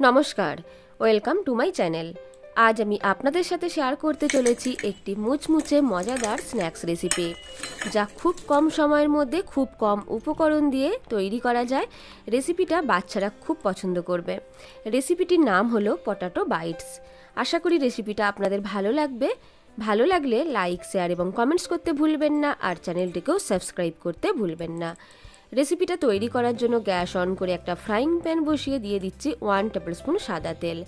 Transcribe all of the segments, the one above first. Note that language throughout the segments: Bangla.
নমস্কার, ওয়েলকাম টু মাই চ্যানেল। আজ আমি আপনাদের সাথে শেয়ার করতে চলেছি একটি মুচমুচে মজাদার স্ন্যাক্স রেসিপি, যা খুব কম সময়ের মধ্যে খুব কম উপকরণ দিয়ে তৈরি করা যায়। রেসিপিটা বাচ্চারা খুব পছন্দ করবে। রেসিপিটির নাম হলো পটাটো বাইটস। আশা করি রেসিপিটা আপনাদের ভালো লাগবে। ভালো লাগলে লাইক, শেয়ার এবং কমেন্টস করতে ভুলবেন না, আর চ্যানেলটিকেও সাবস্ক্রাইব করতে ভুলবেন না। রেসিপিটা তৈরি করার জন্য গ্যাস অন করে একটা ফ্রাইং প্যান বসিয়ে দিয়ে দিচ্ছি ওয়ান টেবিল স্পুন সাদা তেল।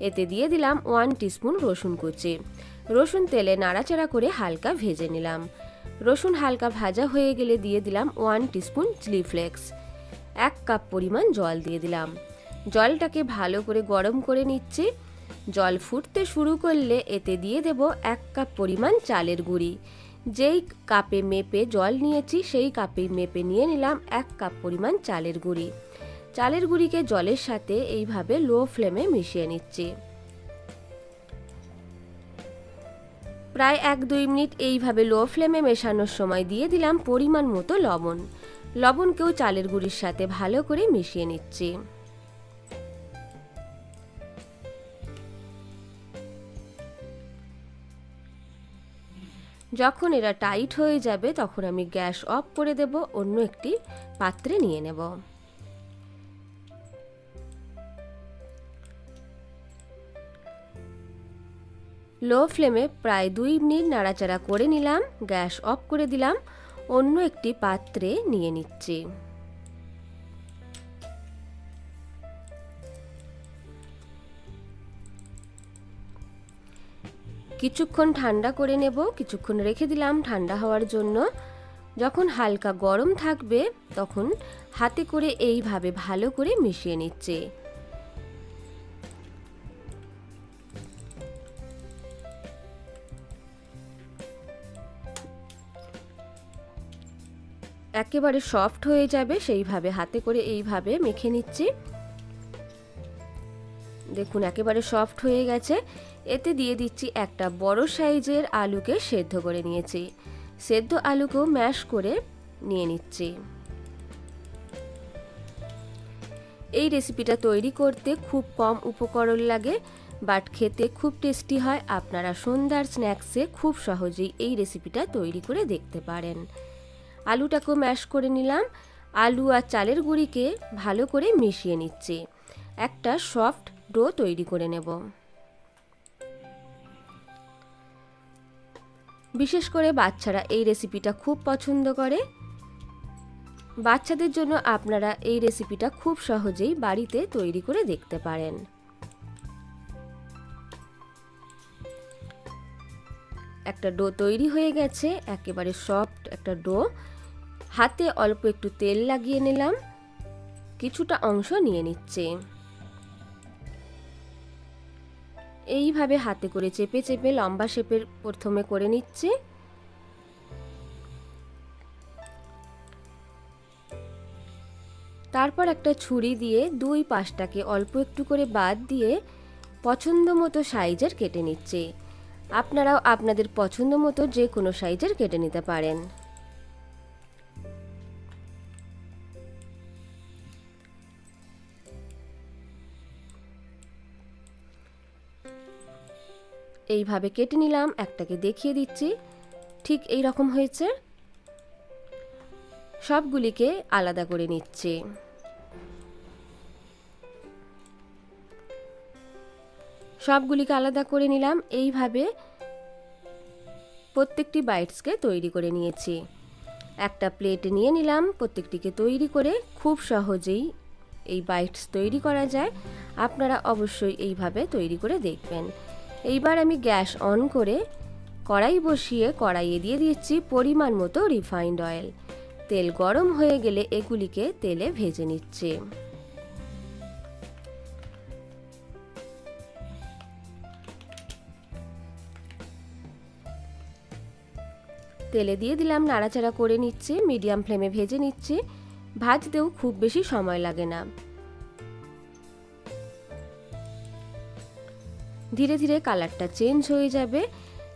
এতে দিয়ে দিলাম ওয়ান টিস্পুন রসুন কুচি। রসুন তেলে নাড়াচাড়া করে হালকা ভেজে নিলাম। রসুন হালকা ভাজা হয়ে গেলে দিয়ে দিলাম ওয়ান টিস্পুন চিলি ফ্লেক্স। এক কাপ পরিমাণ জল দিয়ে দিলাম। জলটাকে ভালো করে গরম করে নিচ্ছি। জল ফুটতে শুরু করলে এতে দিয়ে দেব এক কাপ পরিমাণ চালের গুঁড়ি। যেই কাপে মেপে জল নিয়েছি, সেই কাপে মেপে নিয়ে নিলাম এক কাপ পরিমাণ চালের গুঁড়ি। চালের গুঁড়িকে জলের সাথে এইভাবে লো ফ্লেমে মিশিয়ে নিচ্ছি। প্রায় এক দুই মিনিট এইভাবে লো ফ্লেমে মেশানোর সময় দিয়ে দিলাম পরিমাণ মতো লবণ। লবণকেও চালের গুঁড়ির সাথে ভালো করে মিশিয়ে নিচ্ছি। যখন এরা টাইট হয়ে যাবে, তখন আমি গ্যাস অফ করে দেব, অন্য একটি পাত্রে নিয়ে নেব। লো ফ্লেমে প্রায় দুই মিনিট নাড়াচাড়া করে নিলাম, গ্যাস অফ করে দিলাম, অন্য একটি পাত্রে নিয়ে নিচ্ছি। কিছুক্ষণ ঠান্ডা করে নেব, কিছুক্ষণ রেখে দিলাম ঠান্ডা হওয়ার জন্য। যখন হালকা গরম থাকবে, তখন হাতে করে এইভাবে ভালো করে মিশিয়ে নিচ্ছে। একেবারে সফট হয়ে যাবে, সেইভাবে হাতে করে এইভাবে মেখে নিচ্ছি। দেখুন, একেবারে সফট হয়ে গেছে। এতে দিয়ে দিচ্ছি একটা বড় সাইজের আলুকে সেদ্ধ করে নিয়েছি। সেদ্ধ আলুকেও ম্যাশ করে নিয়ে নিচ্ছি। এই রেসিপিটা তৈরি করতে খুব কম উপকরণ লাগে, বাট খেতে খুব টেস্টি হয়। আপনারা সন্ধ্যার স্ন্যাক্সে খুব সহজেই এই রেসিপিটা তৈরি করে দেখতে পারেন। আলুটাকেও ম্যাশ করে নিলাম। আলু আর চালের গুঁড়িকে ভালো করে মিশিয়ে নিচ্ছি। একটা সফট ডো তৈরি করে নেব। বিশেষ করে বাচ্চারা এই রেসিপিটা খুব পছন্দ করে। বাচ্চাদের জন্য আপনারা এই রেসিপিটা খুব সহজেই বাড়িতে তৈরি করে দেখতে পারেন। একটা ডো তৈরি হয়ে গেছে, একেবারে সফট একটা ডো। হাতে অল্প একটু তেল লাগিয়ে নিলাম। কিছুটা অংশ নিয়ে নিচ্ছে। এইভাবে হাতে করে চেপে চেপে লম্বা শেপের প্রথমে করে নিচ্ছে। তারপর একটা ছুরি দিয়ে দুই পাশটাকে অল্প একটু করে বাদ দিয়ে পছন্দ মতো সাইজের কেটে নিচ্ছে। আপনারাও আপনাদের পছন্দ মতো যে কোনো সাইজের কেটে নিতে পারেন। এইভাবে কেটে নিলাম, একটাকে দেখিয়ে দিচ্ছি। ঠিক এই রকম হয়েছে। সবগুলিকে আলাদা করে নিচ্ছে। সবগুলিকে আলাদা করে নিলাম। এইভাবে প্রত্যেকটি বাইটসকে তৈরি করে নিয়েছি। একটা প্লেটে নিয়ে নিলাম, প্রত্যেকটিকে তৈরি করে খুব সহজেই এই বাইটস তৈরি করা যায়, আপনারা অবশ্যই এইভাবে তৈরি করে দেখবেন। এইবার আমি গ্যাস অন করে কড়াই বসিয়ে কড়াইয়ে দিয়ে দিচ্ছি পরিমাণ মতো রিফাইন্ড অয়েল। তেল গরম হয়ে গেলে এগুলিকে তেলে ভেজে নিচ্ছে। তেলে দিয়ে দিলাম, নাড়াচাড়া করে নিচ্ছে, মিডিয়াম ফ্লেমে ভেজে নিচ্ছে। ভাজতেও খুব বেশি সময় লাগে না। ধীরে ধীরে কালারটা চেঞ্জ হয়ে যাবে।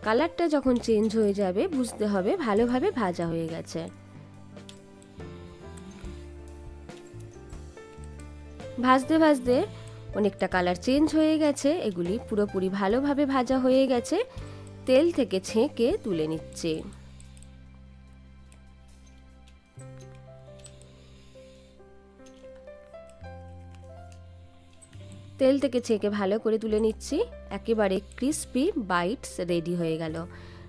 কালারটা যখন চেঞ্জ হয়ে যাবে, বুঝতে হবে ভালোভাবে ভাজা হয়ে গেছে। ভাজতে ভাজতে অনেকটা কালার চেঞ্জ হয়ে গেছে, এগুলি পুরোপুরি ভালোভাবে ভাজা হয়ে গেছে। তেল থেকে ছেঁকে তুলে নিচ্ছে। তেল থেকে ছেঁকে ভালো করে তুলে নিচ্ছি। একেবারে ক্রিস্পি বাইটস রেডি হয়ে গেল।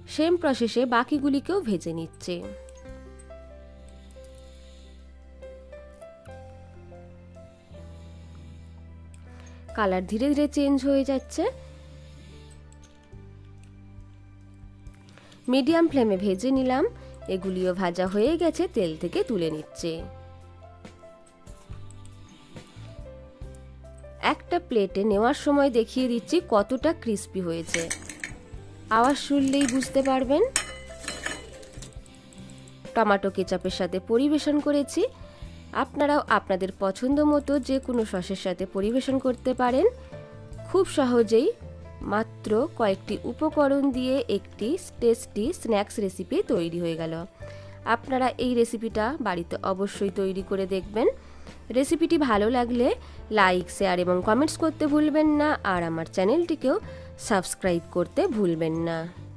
সেম প্রসেসে বাকিগুলিকেও ভেজে নিচ্ছে। কালার ধীরে ধীরে চেঞ্জ হয়ে যাচ্ছে। মিডিয়াম ফ্লেমে ভেজে নিলাম। এগুলিও ভাজা হয়ে গেছে, তেল থেকে তুলে নিচ্ছে। একটা প্লেটে নেওয়ার সময় দেখিয়ে দিচ্ছি কতটা ক্রিস্পি হয়েছে। আওয়াজ শুনলেই বুঝতে পারবেন। টমাটো কেচাপের সাথে পরিবেশন করেছি। আপনারাও আপনাদের পছন্দ মতো যে কোনো সসের সাথে পরিবেশন করতে পারেন। খুব সহজেই মাত্র কয়েকটি উপকরণ দিয়ে একটি টেস্টি স্ন্যাক্স রেসিপি তৈরি হয়ে গেল। আপনারা এই রেসিপিটা বাড়িতে অবশ্যই তৈরি করে দেখবেন। রেসিপিটি ভালো লাগলে লাইক, শেয়ার এবং কমেন্টস করতে ভুলবেন না। আর আমার চ্যানেলটিকেও সাবস্ক্রাইব করতে ভুলবেন না।